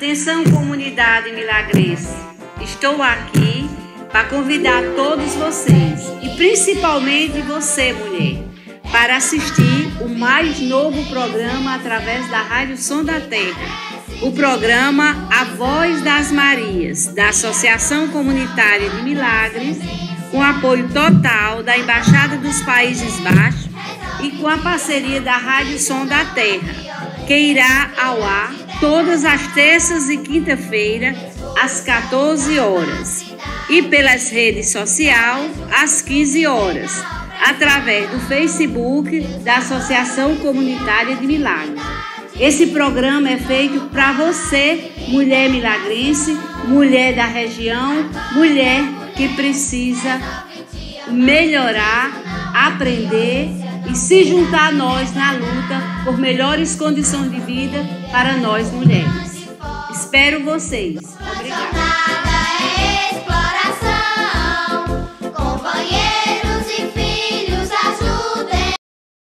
Atenção, comunidade milagrense. Estou aqui para convidar todos vocês, e principalmente você, mulher, para assistir o mais novo programa através da Rádio Som da Terra. O programa A Voz das Marias, da Associação Comunitária de Milagres, com apoio total da Embaixada dos Países Baixos e com a parceria da Rádio Som da Terra, que irá ao ar todas as terças e quinta-feira, às 14 horas, e pelas redes sociais, às 15 horas, através do Facebook da Associação Comunitária de Milagres. Esse programa é feito para você, mulher milagrense, mulher da região, mulher que precisa melhorar, aprender e se juntar a nós na luta por melhores condições de vida para nós mulheres. Espero vocês. Obrigada.